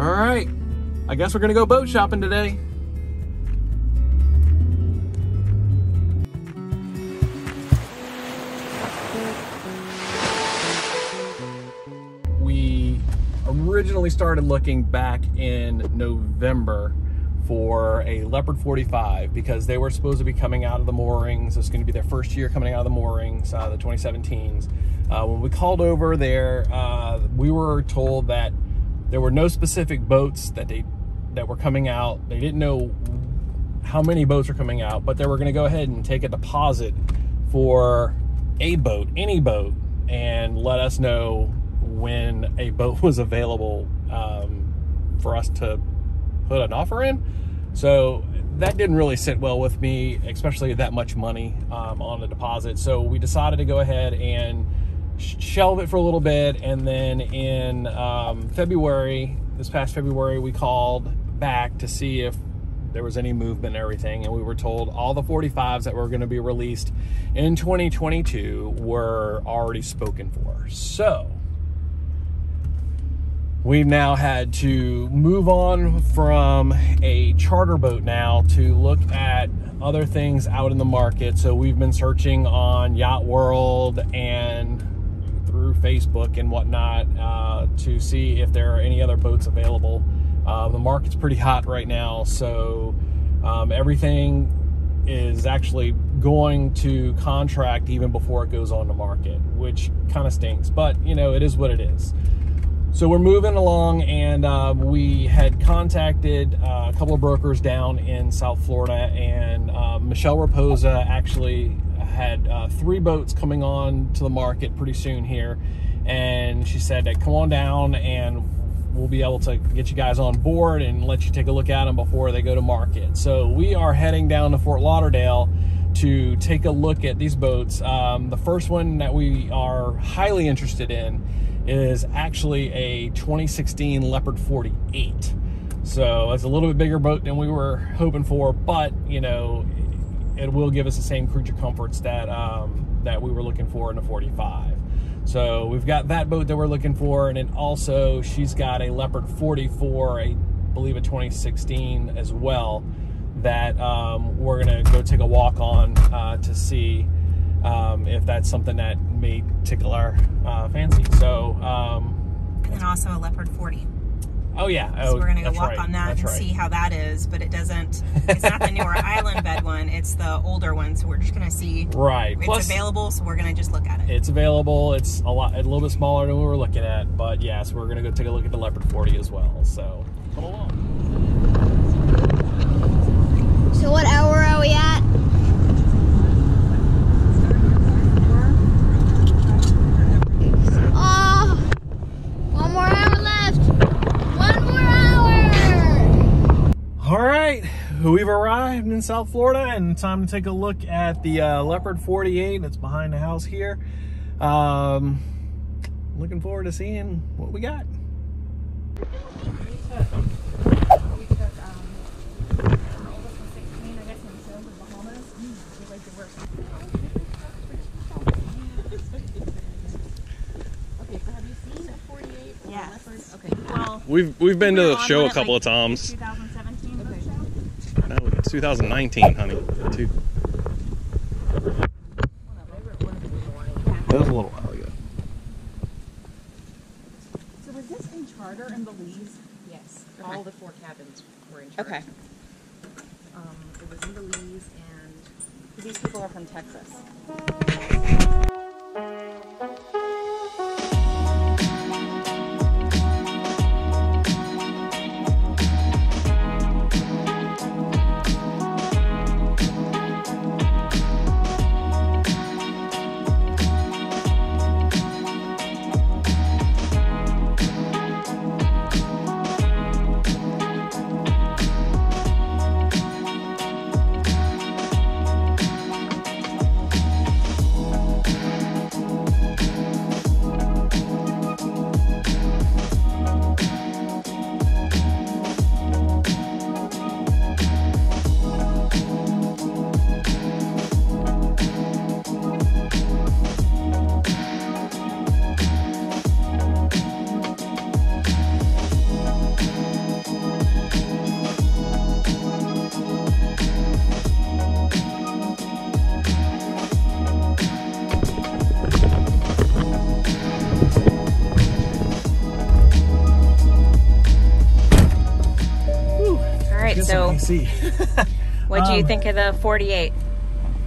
All right, I guess we're gonna go boat shopping today. We originally started looking back in November for a Leopard 45 because they were supposed to be coming out of the moorings. It's going to be their first year coming out of the moorings, uh, the 2017s. Uh, when we called over there, uh, we were told that there were no specific boats that they that were coming out. They didn't know how many boats were coming out, but they were going to go ahead and take a deposit for a boat, any boat, and let us know when a boat was available um, for us to put an offer in. So that didn't really sit well with me, especially that much money um, on the deposit. So we decided to go ahead and shelve it for a little bit. And then in um, February, this past February, we called back to see if there was any movement and everything. And we were told all the 45s that were going to be released in 2022 were already spoken for. So we've now had to move on from a charter boat now to look at other things out in the market. So we've been searching on Yacht World and through Facebook and whatnot uh, to see if there are any other boats available. Uh, the market's pretty hot right now, so um, everything is actually going to contract even before it goes on the market, which kind of stinks. But you know, it is what it is. So we're moving along, and uh, we had contacted uh, a couple of brokers down in South Florida, and uh, Michelle Ropiza actually had uh, three boats coming on to the market pretty soon here, and she said, "Come on down, and we'll be able to get you guys on board and let you take a look at them before they go to market." So we are heading down to Fort Lauderdale to take a look at these boats. Um, the first one that we are highly interested in is actually a 2016 Leopard 48. So it's a little bit bigger boat than we were hoping for, but you know, it will give us the same creature comforts that um, that we were looking for in the 45. So we've got that boat that we're looking for, and then also she's got a Leopard 44, I believe a 2016 as well, that um, we're gonna go take a walk on uh, to see um, if that's something that may tickle our uh, fancy. So, um, and also a Leopard 40. Oh yeah. So oh, we're gonna go walk right. on that that's and right. see how that is, but it doesn't. It's not the newer island bed one. It's the older one. So we're just gonna see. Right. It's Plus, available, so we're gonna just look at it. it's available. It's a lot, a little bit smaller than what we were looking at, but yeah. So we're gonna go take a look at the Leopard 40 as well. So come along. So what hour are we at? Oh, one more hour left. One more hour. All right, we've arrived in South Florida, and time to take a look at the uh, Leopard 48 that's behind the house here. Um, looking forward to seeing what we got. Yes. Okay. Well, We've we've been to we were the show a couple like, of times. 2017 boat show? No, it's 2019, honey. Two- That was a little while ago. So was this in charter in Belize? Yes. All the four cabins were in charter. Okay. See. What do you Um, think of the 48?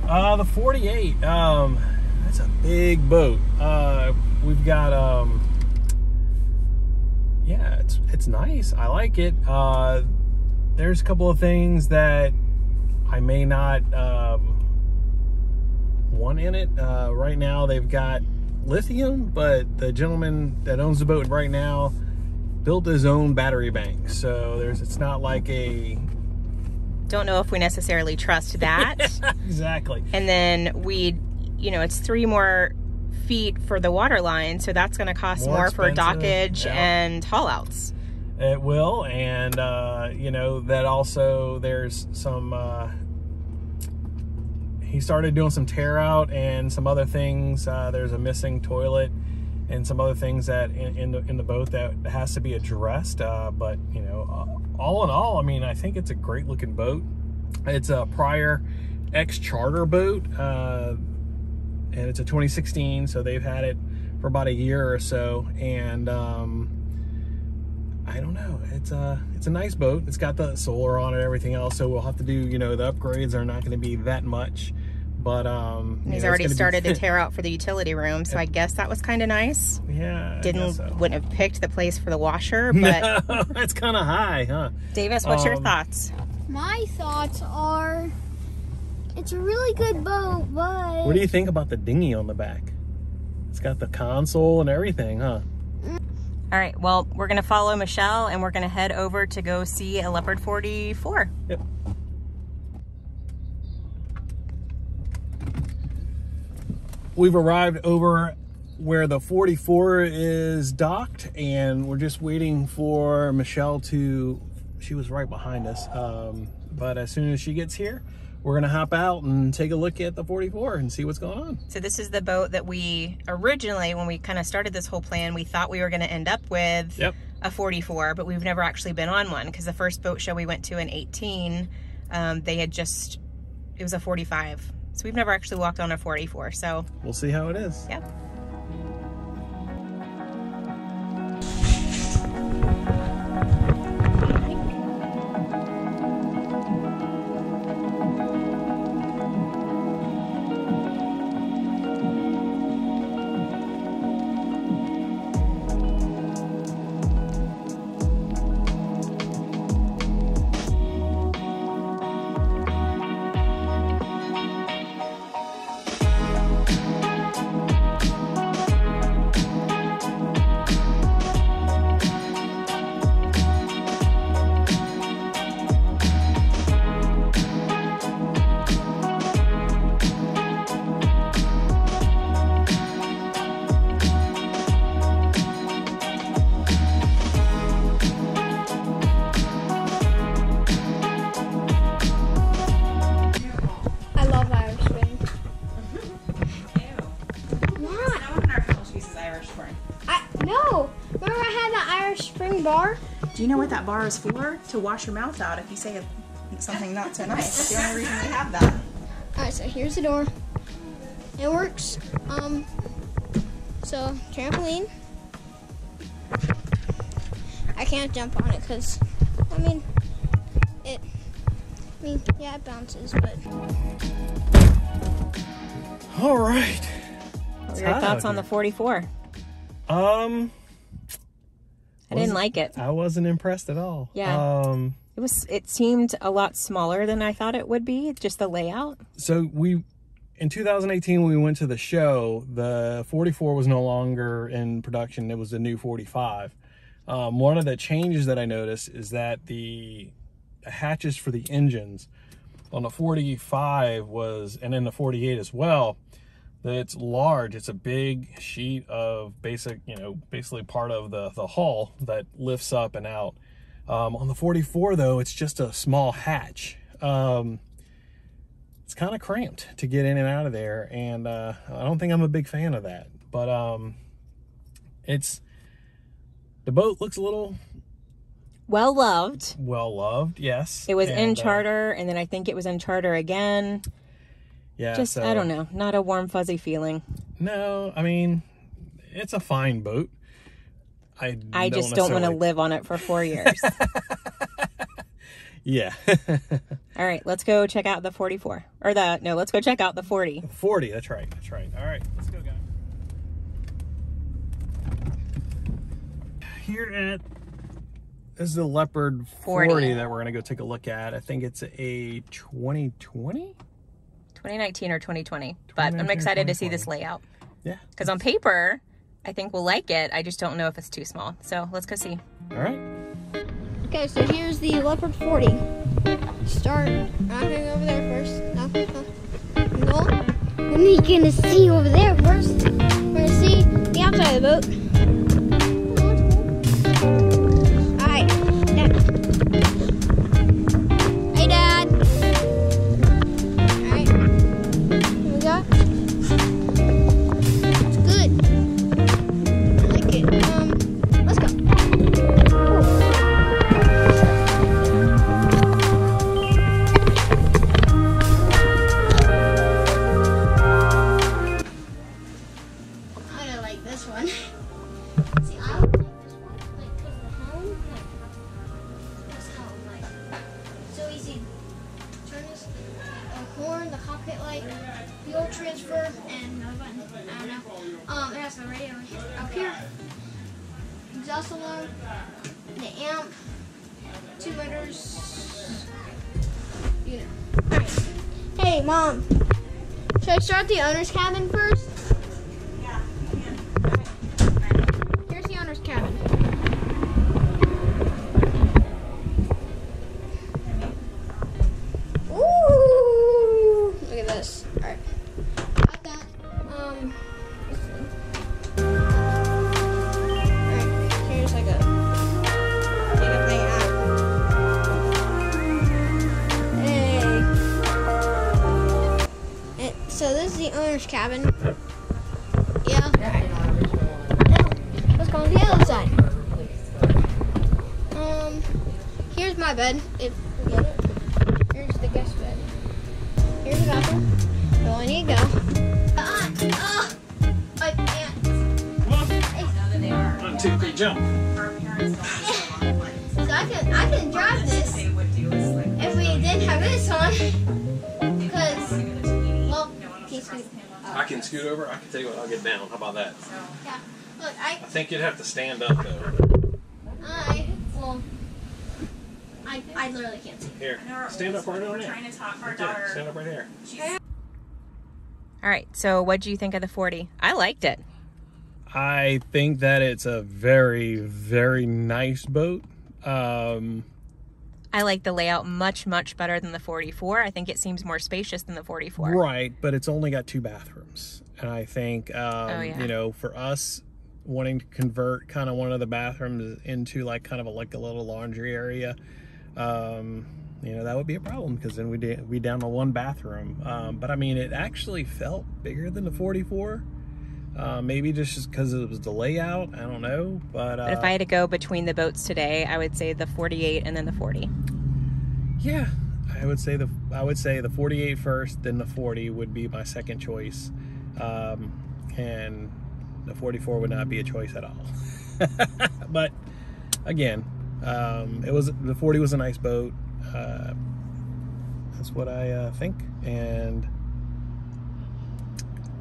Uh, the 48. Um, that's a big boat. Uh, we've got um, yeah, it's it's nice. I like it. Uh, there's a couple of things that I may not um, want in it. Uh, right now, they've got lithium, but the gentleman that owns the boat right now built his own battery bank. So there's it's not like a Don't know if we necessarily trust that. exactly. and then we, you know, it's three more feet for the water line, so that's going to cost More more, for dockage yeah. and haul outs. It will, and uh, you know that also there's some. Uh, he started doing some tear out and some other things. Uh, there's a missing toilet and some other things that in, in the in the boat that has to be addressed. Uh, but you know, uh, all in all, I mean, I think it's a great looking boat. It's a prior ex charter boat, uh, and it's a 2016, so they've had it for about a year or so, and. Um, I don't know. It's a it's a nice boat. It's got the solar on it, everything else. So we'll have to do. You know, the upgrades are not going to be that much, but um, And you he's know, already gonna be- started to tear out for the utility room, so I guess that was kind of nice. yeah, I Didn't so. wouldn't have picked the place for the washer, but No, that's kind of high, huh? Davis, what's your Um, thoughts? My thoughts are it's a really good boat, but What do you think about the dinghy on the back? It's got the console and everything, huh? All right, well, we're going to follow Michelle and we're going to head over to go see a Leopard 44. Yep. We've arrived over where the 44 is docked, and we're just waiting for Michelle to. She was right behind us, um, but as soon as she gets here, we're gonna hop out and take a look at the 44 and see what's going on. So this is the boat that we originally, when we kind of started this whole plan, we thought we were going to end up with Yep. a 44, but we've never actually been on one because the first boat show we went to in 18, um, they had just, it was a 45. So we've never actually walked on a 44. So We'll see how it is. yeah. That bar is for? To wash your mouth out if you say something not so nice. That's the only reason we have that. Alright, so here's the door. It works. Um so trampoline. I can't jump on it because I mean it I mean yeah it bounces but All right. What were your thoughts on the 44? Um, I didn't like it. I wasn't impressed at all. Yeah. Um, It was. It seemed a lot smaller than I thought it would be. Just the layout. so we in 2018 when we went to the show the 44 was no longer in production it was the new 45 um, one of the changes that i noticed is that the hatches for the engines on the 45 was and in the 48 as well it's large. It's a big sheet of basic you know basically part of the the hull that lifts up and out. Um, on the 44 though it's just a small hatch. Um, it's kind of cramped to get in and out of there and uh, i don't think i'm a big fan of that. But um it's the boat looks a little Well loved. well loved yes. It was in And, uh, charter, and then I think it was in charter again. Yeah Just so- I don't know, not a warm fuzzy feeling. no i mean it's a fine boat i I just don't want to live on it for four years. Yeah. All right, let's go check out the 44. Or the, no, let's go check out the 40. 40, that's right. That's right. All right, let's go, guys. Here at this is the Leopard 40, 40. that we're going to go take a look at. I think it's a 2020. 2019 or 2020. But I'm excited to see this layout. Yeah. Because on paper, I think we'll like it. I just don't know if it's too small. So let's go see. All right. Okay, so here's the Leopard 40. Start. I'm gonna go over there first. No, no. No. What are gonna see over there first? We're gonna see the outside of the boat. Exhaust alarm, the amp, two motors, you know. Alright. Hey, Mom. Should I start the owner's cabin first? Owner's cabin. Yeah. Let's go on the other side. Um, here's my bed. It. He's. I can scoot over. I can tell you what. I'll get down. How about that? Yeah. Look, I I think you'd have to stand up though. I well, I I literally can't see. Here, stand up right over there. Trying to talk our Right there. daughter. Stand up right here. All right, so what do you think of the 40? I liked it. I think that it's a very, very nice boat. Um, I like the layout much, much better than the 44. I think it seems more spacious than the 44. right, but it's only got two bathrooms, and I think um, Oh, yeah. you know, for us wanting to convert kind of one of the bathrooms into like kind of a, like a little laundry area, um, you know, that would be a problem because then we would we down to one bathroom. Um, but I mean, it actually felt bigger than the 44. Uh, maybe just because it was the layout. I don't know, but, uh, But if I had to go between the boats today, I would say the 48 and then the 40. Yeah, I would say the I would say the 48 first, then the 40 would be my second choice, um, and the 44 would not be a choice at all. but again, um, it was the 40 was a nice boat. Uh, that's what I uh, think, and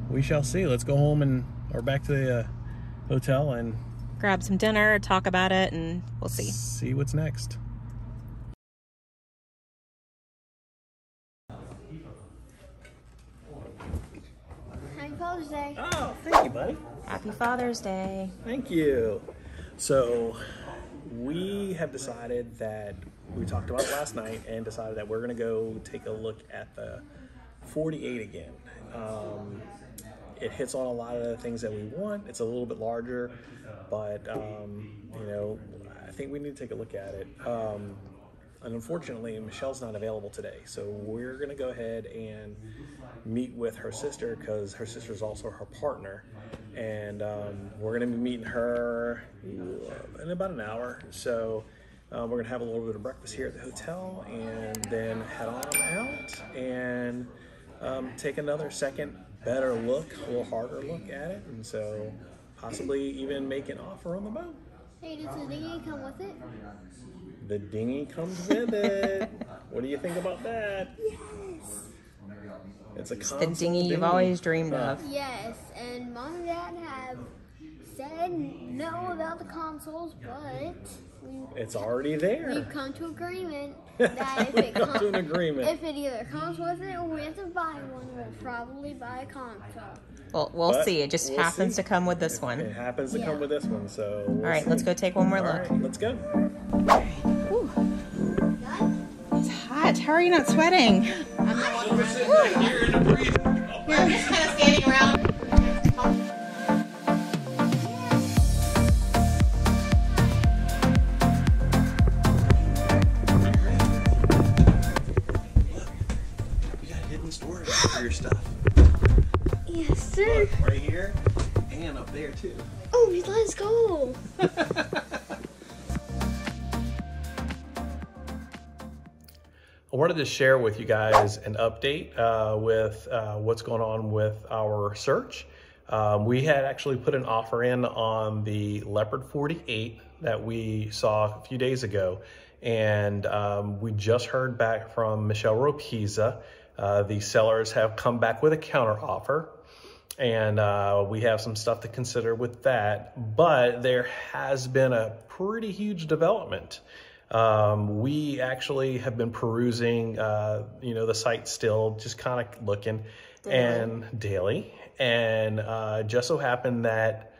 we shall see. Let's go home and or back to the uh, hotel and Grab some dinner, talk about it, and we'll see. see what's next. Happy Father's Day. Oh, thank you, buddy. Happy Father's Day. Thank you. So, we have decided that we talked about it last night and decided that we're going to go take a look at the 48 again. Um, it hits on a lot of the things that we want. It's a little bit larger, but um, you know, I think we need to take a look at it. Um, and unfortunately, Michelle's not available today, so we're going to go ahead and meet with her sister because her sister is also her partner, and um, we're going to be meeting her in about an hour. So uh, we're going to have a little bit of breakfast here at the hotel, and then head on out and um, take another second, better look, a little harder look at it, and so possibly even make an offer on the boat. Hey, does the dinghy come with it? The dinghy comes with it. what do you think about that? Yes. It's a The console dinghy you've always dreamed of. Yes, and mom and dad have said no about the consoles, but It's already there. we've come to agreement that if it, Come to an agreement. if it either comes with it or we have to buy one, we'll probably buy a console. Well, we'll But see. It just we'll happens see. to come with this one. It happens to Yeah. come with this one, so. All right, let's go take one more All look. right, let's go. It's hot. How are you not sweating? I'm not I'm just kind of standing around. Let's go. I wanted to share with you guys an update uh, with uh, what's going on with our search. Um, we had actually put an offer in on the Leopard 48 that we saw a few days ago. And um, we just heard back from Michelle Ropiza. Uh, the sellers have come back with a counter offer and uh, we have some stuff to consider with that. But there has been a pretty huge development. Um, we actually have been perusing, uh, you know, the site still, just kind of looking and daily. And uh, just so happened that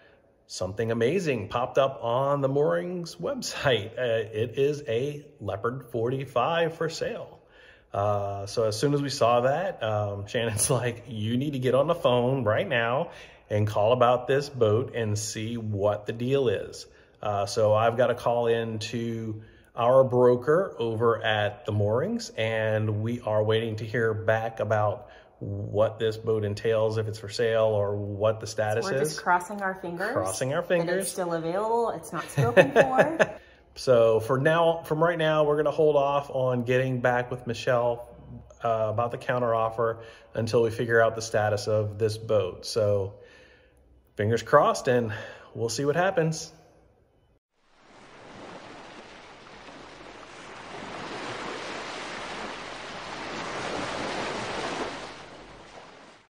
something amazing popped up on the Moorings website. Uh, it is a Leopard 45 for sale. Uh, so as soon as we saw that, um, Shannon's like, you need to get on the phone right now and call about this boat and see what the deal is. Uh, so I've got to call in to our broker over at the moorings and we are waiting to hear back about what this boat entails, if it's for sale or what the status is. We're is. just crossing our fingers. Crossing our fingers. It's still available. It's not spoken for. So for now, from right now, we're going to hold off on getting back with Michelle uh, about the counter offer until we figure out the status of this boat. So fingers crossed and we'll see what happens.